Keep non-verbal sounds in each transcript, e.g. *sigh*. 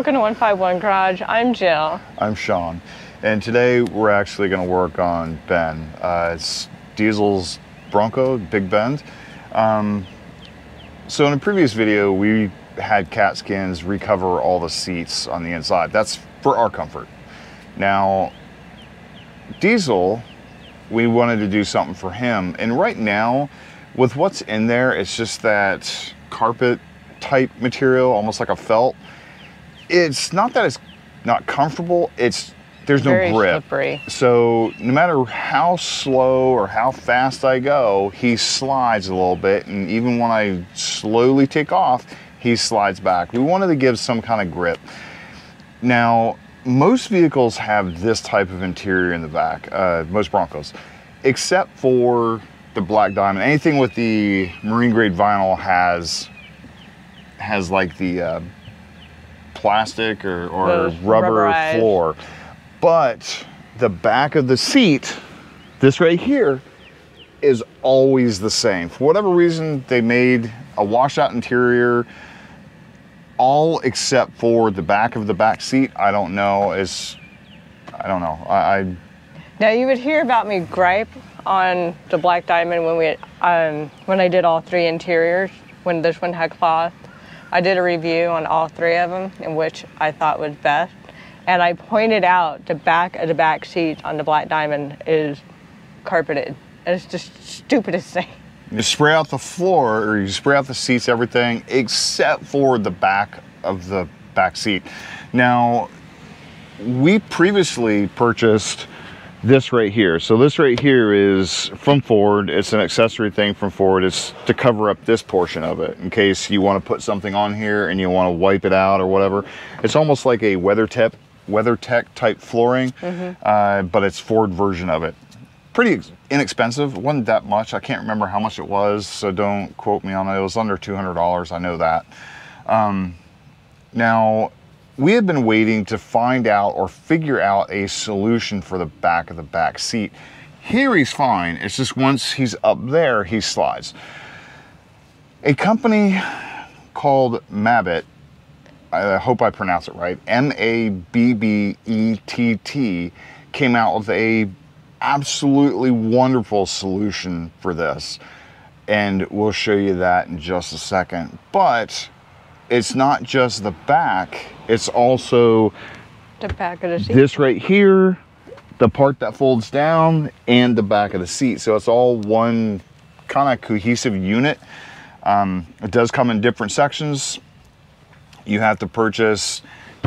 Welcome to 151 Garage. I'm Jill. I'm Sean, and today we're actually going to work on Ben. Uh, it's Diesel's Bronco, Big Bend. Um, so in a previous video, we had Katzkins recover all the seats on the inside. That's for our comfort. Now, Diesel, we wanted to do something for him, and right now, with what's in there, it's just that carpet type material, almost like a felt it's not that it's not comfortable. It's there's no Very grip. slippery. So no matter how slow or how fast I go, he slides a little bit, and even when I slowly take off, he slides back. We wanted to give some kind of grip. Now, most vehicles have this type of interior in the back, uh, most Broncos, except for the Black Diamond. Anything with the marine grade vinyl has has like the uh, plastic or, or rubber rubberized. floor. But the back of the seat, this right here, is always the same. For whatever reason, they made a washout interior, all except for the back of the back seat. I don't know. Is I don't know. I, I Now you would hear about me gripe on the Black Diamond when we um, when I did all three interiors. When this one had cloth, I did a review on all three of them, in which I thought was best. And I pointed out the back of the back seat on the Black Diamond is carpeted. And it's just stupidest thing. You spray out the floor or you spray out the seats, everything except for the back of the back seat. Now, we previously purchased this right here. So this right here is from Ford. It's an accessory thing from Ford. It's to cover up this portion of it in case you want to put something on here and you want to wipe it out or whatever. It's almost like a WeatherTech, WeatherTech type flooring, uh, but it's Ford version of it pretty ex- inexpensive. Wasn't that much. I can't remember how much it was, so don't quote me on it. It was under $200. I know that. Um, now, we have been waiting to find out or figure out a solution for the back of the back seat. Here he's fine. It's just once he's up there, he slides. A company called Mabbett, I hope I pronounce it right, M A B B E T T, came out with a absolutely wonderful solution for this. And we'll show you that in just a second. But it's not just the back, it's also The back of the seat. this right here, the part that folds down, and the back of the seat. So it's all one kind of cohesive unit. Um, it does come in different sections. You have to purchase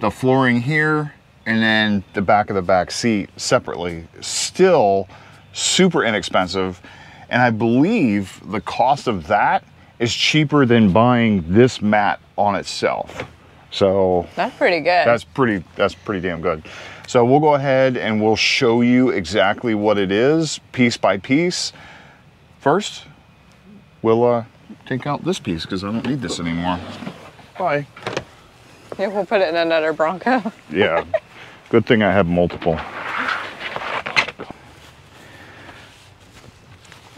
the flooring here and then the back of the back seat separately. Still super inexpensive. And I believe the cost of that is cheaper than buying this mat on itself. So That's pretty good. that's pretty that's pretty damn good. So we'll go ahead and we'll show you exactly what it is piece by piece. First, we'll uh, take out this piece because I don't need this anymore. Bye. yeah, we'll put it in another Bronco. *laughs* Yeah. Good thing I have multiple.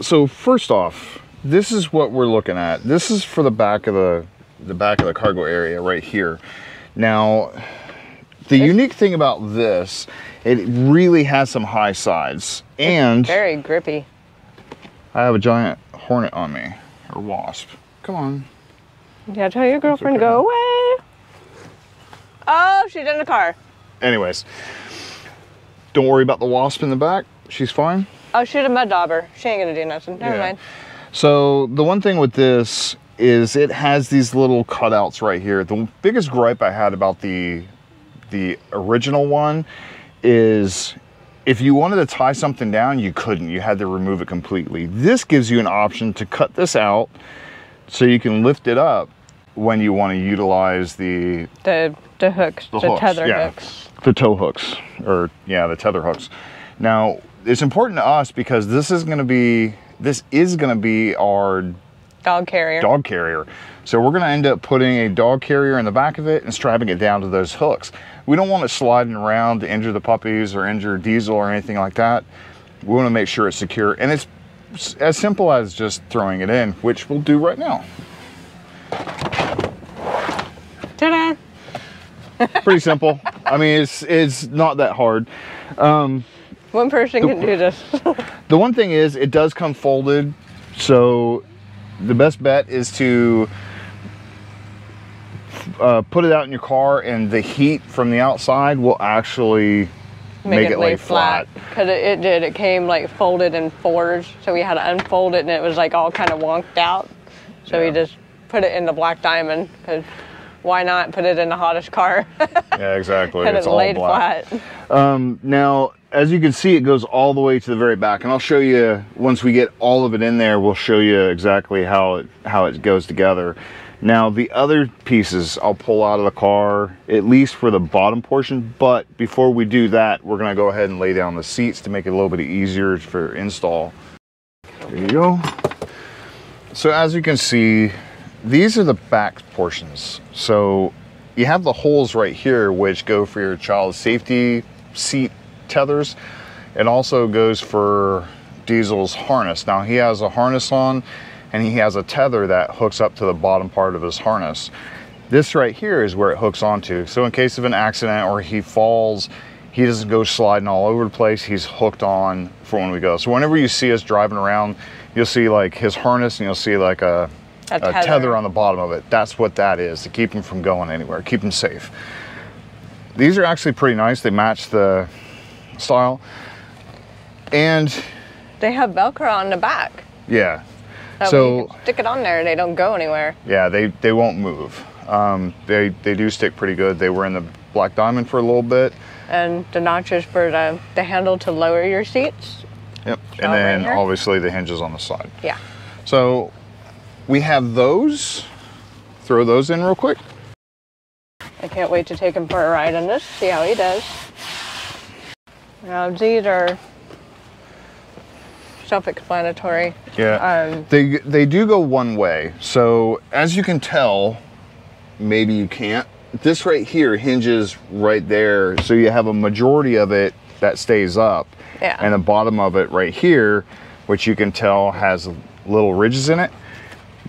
So first off, this is what we're looking at. This is for the back of the the back of the cargo area right here. Now, the unique thing about this, it really has some high sides. And Very grippy. I have a giant hornet on me, or wasp. Come on. Yeah, tell your girlfriend to okay. go away. Oh, she's in the car. Anyways, don't worry about the wasp in the back. She's fine. Oh, shoot a mud dauber. She ain't gonna do nothing. Never Yeah. mind. So the one thing with this is it has these little cutouts right here. The biggest gripe I had about the the original one is if you wanted to tie something down, you couldn't. You had to remove it completely. This gives you an option to cut this out so you can lift it up when you want to utilize the The the hooks, the, the, hooks, tether yeah, hooks. the tow hooks, or yeah, the tether hooks. Now, it's important to us because this is going to be this is going to be our Dog carrier. dog carrier. So we're going to end up putting a dog carrier in the back of it and strapping it down to those hooks. We don't want it sliding around to injure the puppies or injure diesel or anything like that. We want to make sure it's secure, and it's as simple as just throwing it in, which we'll do right now. Ta-da! pretty simple. I mean, it's it's not that hard. Um, One person can do this. *laughs* The one thing is, it does come folded, so the best bet is to uh, put it out in your car, and the heat from the outside will actually make, it, lay flat. Because it, it did. It came like folded in fours, so we had to unfold it, and it was like all kind of wonked out. So Yeah. we just put it in the black diamond because why not put it in the hottest car *laughs* Yeah, exactly. and it's it all laid black. flat. Um, now, as you can see, it goes all the way to the very back, and I'll show you once we get all of it in there. We'll show you exactly how it how it goes together. Now, the other pieces I'll pull out of the car, at least for the bottom portion. But before we do that, we're gonna go ahead and lay down the seats to make it a little bit easier for install. There you go. So as you can see, these are the back portions. So you have the holes right here, which go for your child's safety seat tethers. It also goes for Diesel's harness. Now he has a harness on and he has a tether that hooks up to the bottom part of his harness. This right here is where it hooks onto. So in case of an accident or he falls, he doesn't go sliding all over the place. He's hooked on for when we go. So whenever you see us driving around, you'll see like his harness and you'll see like a, A a tether. tether. on the bottom of it. That's what that is to keep them from going anywhere, keep them safe. These are actually pretty nice. They match the style. And They have Velcro on the back. yeah, That So- you stick it on there they don't go anywhere. yeah, they, they won't move. Um, they, they do stick pretty good. They were in the Black Diamond for a little bit. And the notches for the, the handle to lower your seats. Yep. And then here? obviously the hinges on the side. Yeah. So we have those. Throw those in real quick. I can't wait to take him for a ride on this, see how he does. Now these are self-explanatory. Yeah. Um, they they do go one way. So as you can tell, maybe you can't. This right here hinges right there, so you have a majority of it that stays up, Yeah. and the bottom of it right here, which you can tell has little ridges in it.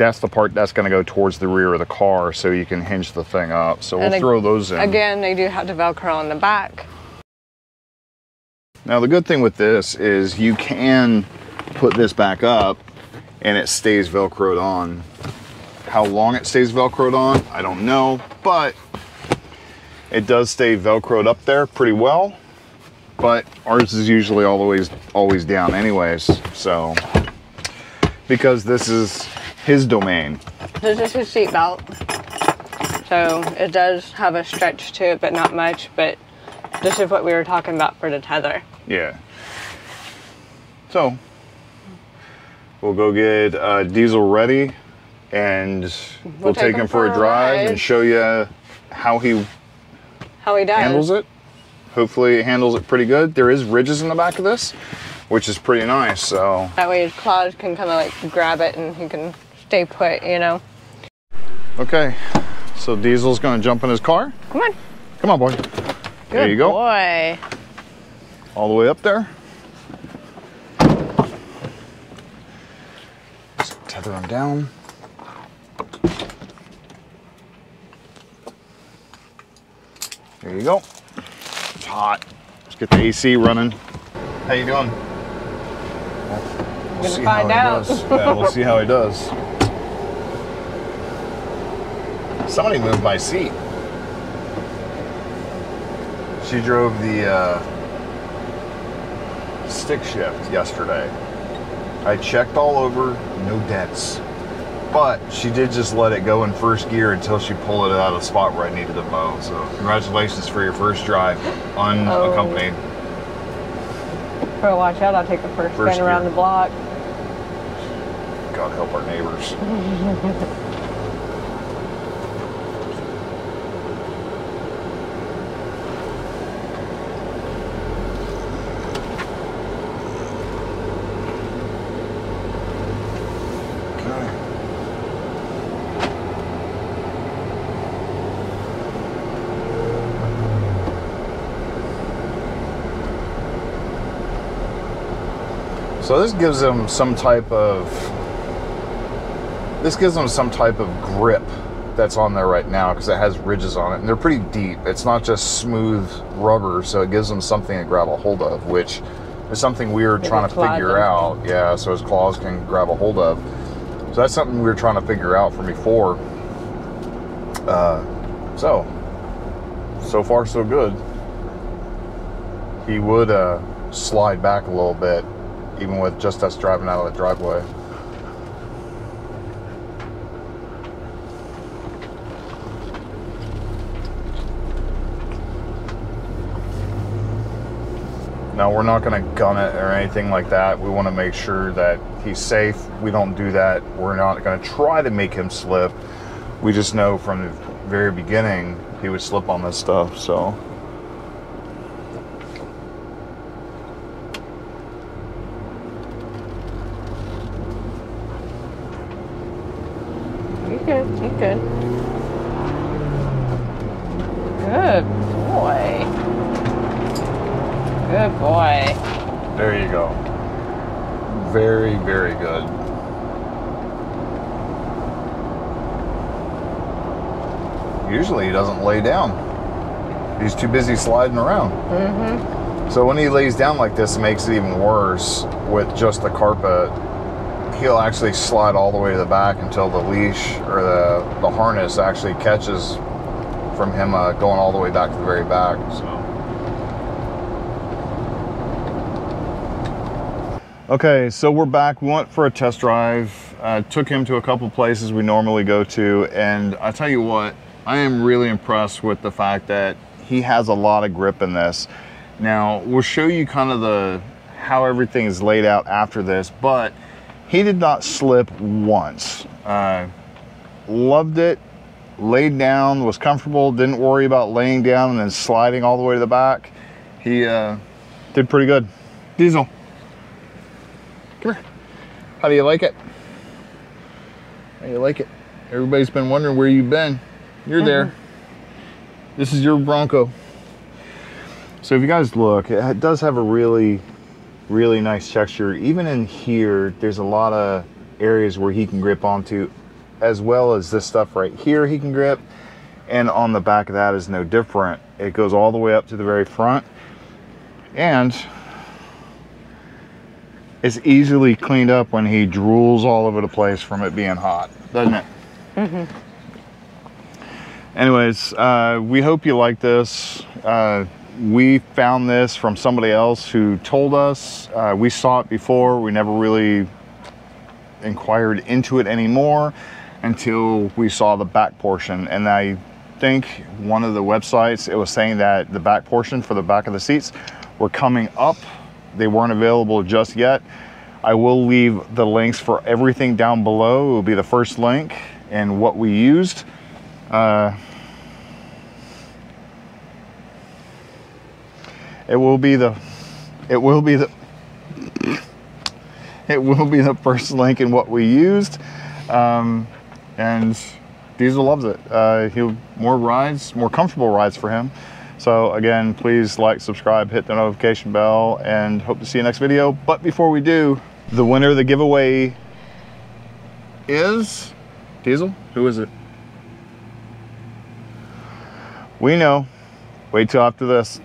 That's the part that's going to go towards the rear of the car, so you can hinge the thing up. So we'll throw those in. Again, they do have the Velcro on the back. Now the good thing with this is you can put this back up and it stays velcroed on. How long it stays velcroed on, I don't know, but it does stay velcroed up there pretty well. But ours is usually always always down anyways, so because this is his domain. This is his seatbelt. So it does have a stretch to it, but not much. But this is what we were talking about for the tether. Yeah. So we'll go get uh, Diesel ready, and we'll, take, him for a drive ride. and show you how he How he does. handles it. Hopefully, he handles it pretty good. There is ridges in the back of this, which is pretty nice. So That way his claws can kind of like grab it and he can stay put, you know. okay, so Diesel's going to jump in his car. Come on. Come on, boy. there Good you go. Boy. all the way up there. Just tether him down. There you go. It's hot. Let's get the AC running. How you doing? We'll Gonna see find how out. He does. yeah, we'll see how he does. *laughs* Somebody moved my seat. She drove the uh, stick shift yesterday. I checked all over, no dents. But she did just let it go in first gear until she pulled it out of the spot where I needed to mow. So congratulations for your first drive, unaccompanied. Bro, watch out. I'll take the first, First spin around gear. the block. God help our neighbors. *laughs* So this gives them some type of this gives them some type of grip that's on there right now because it has ridges on it and they're pretty deep. It's not just smooth rubber, so it gives them something to grab a hold of, which is something we were Maybe trying to figure out. Yeah, so his claws can grab a hold of. So that's something we were trying to figure out from before. Uh, so, so far so good. He would uh, slide back a little bit, even with just us driving out of the driveway. No, we're not going to gun it or anything like that. We want to make sure that he's safe. We don't do that. We're not going to try to make him slip. We just know from the very beginning he would slip on this stuff. So, You good? You good? Good boy. Good boy. there you go. Very, very good. Usually he doesn't lay down. He's too busy sliding around. So when he lays down like this, it makes it even worse with just the carpet. He'll actually slide all the way to the back until the leash or the, the harness actually catches from him uh, going all the way back to the very back. So. Okay, so we're back. We went for a test drive. Uh, took him to a couple places we normally go to, and I tell you what, I am really impressed with the fact that he has a lot of grip in this. Now we'll show you kind of the how everything is laid out after this, but he did not slip once. Uh, loved it. Laid down, was comfortable, didn't worry about laying down and then sliding all the way to the back. He uh, did pretty good. Diesel. Come here. How do you like it? How do you like it? Everybody's been wondering where you've been. You're there. Mm-hmm. This is your Bronco. So if you guys look, it does have a really, really nice texture. Even in here, there's a lot of areas where he can grip onto, as well as this stuff right here he can grip. And on the back of that is no different. It goes all the way up to the very front. And it's easily cleaned up when he drools all over the place from it being hot, doesn't it? Mm-hmm. Anyways, uh, we hope you like this. Uh, we found this from somebody else who told us. Uh, we saw it before. We never really inquired into it anymore until we saw the back portion. And I think one of the websites, it was saying that the back portion for the back of the seats were coming up. They weren't available just yet. I will leave the links for everything down below. It will be the first link and what we used. Uh, it will be the, it will be the, it will be the first link in what we used. Um, and Diesel loves it. Uh, he'll more rides, more comfortable rides for him. So again, please like, subscribe, hit the notification bell, and hope to see you next video. But before we do, the winner of the giveaway is Diesel. Who is it? We know. Wait till after this.